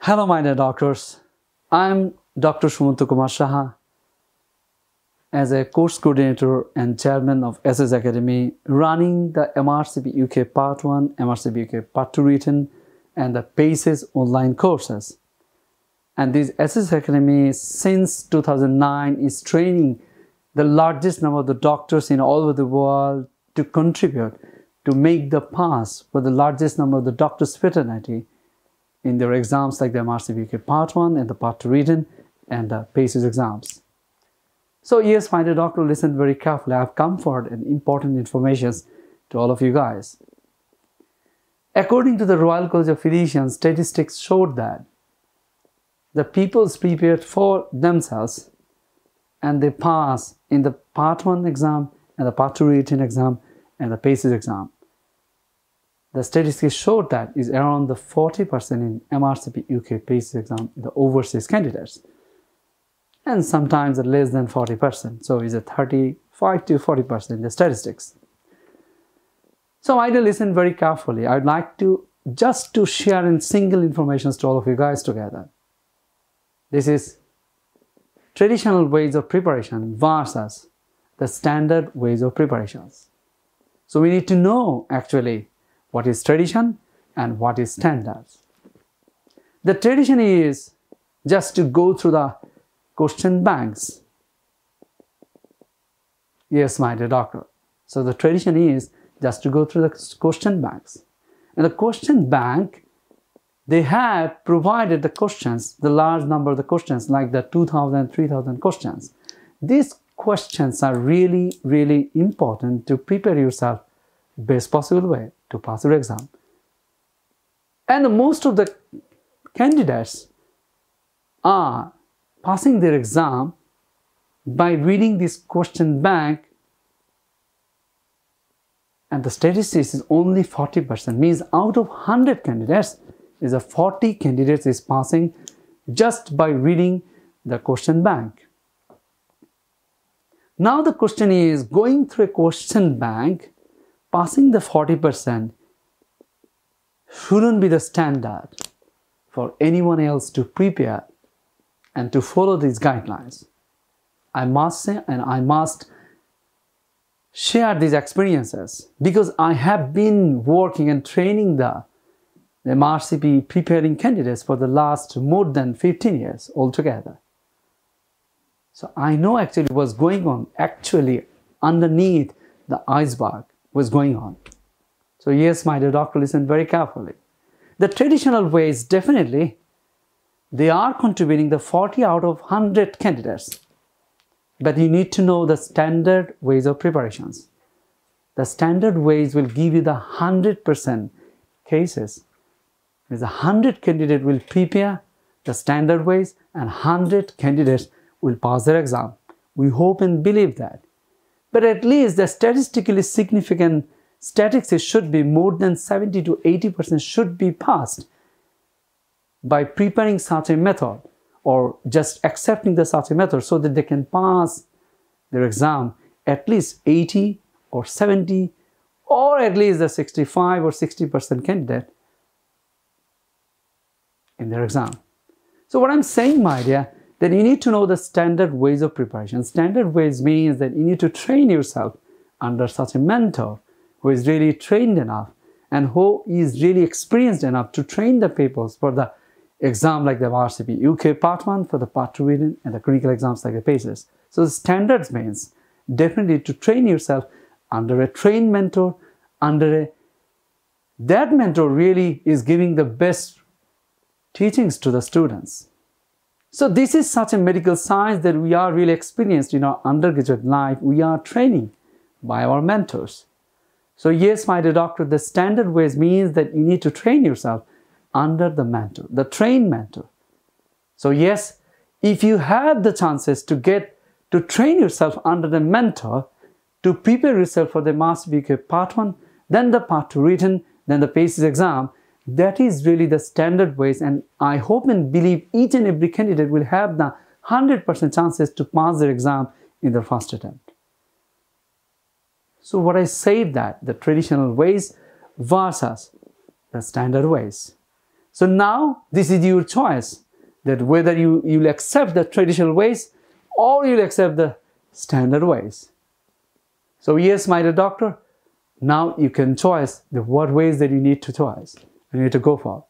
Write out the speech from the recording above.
Hello, my dear doctors. I'm Dr. Shumanta Kumar Shaha. As a course coordinator and chairman of SS Academy, running the MRCP UK Part 1, MRCP UK Part 2 written, and the PACES online courses. And this SS Academy, since 2009, is training the largest number of the doctors in all over the world to contribute to make the pass for the largest number of the doctors fraternity in their exams like the MRCP UK Part 1 and the Part 2 written and the PACES exams. So yes, find a doctor, listen very carefully. I have come forward and important information to all of you guys. According to the Royal College of Physicians, statistics showed that the people's prepared for themselves and they pass in the part 1 exam and the part 2 written exam and the PACES exam. The statistics showed that is around the 40% in MRCP UK PACES exam, the overseas candidates. And sometimes less than 40%. So it's a 35 to 40% in the statistics. So I will listen very carefully. I'd like to just to share in single information to all of you guys together. This is traditional ways of preparation versus the standard ways of preparations. So we need to know actually what is tradition and what is standards. The tradition is just to go through the question banks. Yes, my dear doctor. So the tradition is just to go through the question banks. And the question bank they have provided the questions, the large number of the questions, like the 2,000, 3,000 questions. These questions are really, really important to prepare yourself best possible way to pass your exam. And most of the candidates are passing their exam by reading this question bank and the statistics is only 40% means out of 100 candidates is a 40 candidates is passing just by reading the question bank. Now the question is going through a question bank, passing the 40% shouldn't be the standard for anyone else to prepare and to follow these guidelines. I must say and I must share these experiences because I have been working and training the MRCP preparing candidates for the last more than 15 years altogether. So I know actually what's going on actually underneath the iceberg was going on. So yes, my dear doctor, listen very carefully. The traditional ways definitely they are contributing the 40 out of 100 candidates. But you need to know the standard ways of preparations. The standard ways will give you the 100% cases is 100 candidate will prepare the standard ways and 100 candidates will pass their exam. We hope and believe that. But at least the statistically significant statistics should be more than 70 to 80% should be passed by preparing such a method or just accepting the such a method so that they can pass their exam at least 80 or 70 or at least the 65 or 60% candidate in their exam. So what I'm saying, my dear, that you need to know the standard ways of preparation. Standard ways means that you need to train yourself under such a mentor who is really trained enough and who is really experienced enough to train the peoples for the exam like the RCP UK Part 1 for the Part 2 reading and the clinical exams like the PACES. So the standards means definitely to train yourself under a trained mentor, under a that mentor really is giving the best teachings to the students. So this is such a medical science that we are really experienced in our undergraduate life. We are training by our mentors. So yes, my dear doctor, the standard ways means that you need to train yourself under the mentor, the trained mentor. So yes, if you have the chances to get to train yourself under the mentor, to prepare yourself for the MRCP UK Part 1, then the Part 2 written, then the PACES exam, that is really the standard ways and I hope and believe each and every candidate will have the 100% chances to pass their exam in their first attempt. So what I say that the traditional ways versus the standard ways. So now this is your choice that whether you, you'll accept the traditional ways or you'll accept the standard ways. So yes, my dear doctor, now you can choose the what ways that you need to choose, you need to go for.